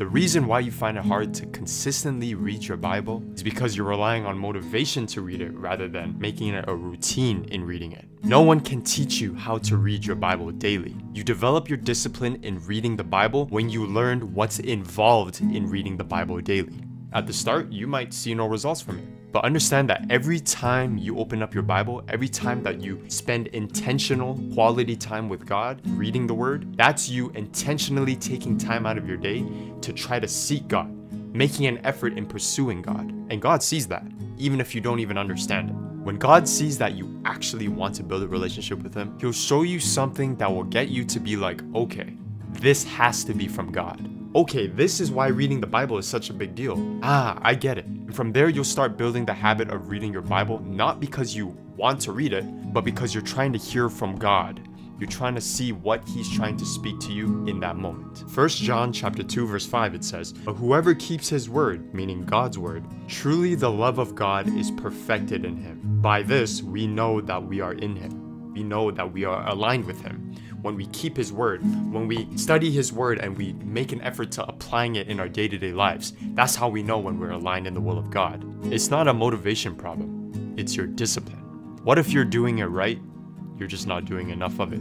The reason why you find it hard to consistently read your Bible is because you're relying on motivation to read it rather than making it a routine in reading it. No one can teach you how to read your Bible daily. You develop your discipline in reading the Bible when you learn what's involved in reading the Bible daily. At the start, you might see no results from it. But understand that every time you open up your Bible, every time that you spend intentional quality time with God, reading the Word, that's you intentionally taking time out of your day to try to seek God, making an effort in pursuing God. And God sees that, even if you don't even understand it. When God sees that you actually want to build a relationship with Him, He'll show you something that will get you to be like, okay, this has to be from God okay, this is why reading the Bible is such a big deal. Ah, I get it. And from there, you'll start building the habit of reading your Bible, not because you want to read it, but because you're trying to hear from God. You're trying to see what he's trying to speak to you in that moment. 1 John chapter 2 verse 5 it says, "But whoever keeps his word, meaning God's word, truly the love of God is perfected in him. By this we know that we are in him. We know that we are aligned with him when we keep His word, when we study His word and we make an effort to applying it in our day to day lives, that's how we know when we're aligned in the will of God. It's not a motivation problem, it's your discipline. What if you're doing it right, you're just not doing enough of it?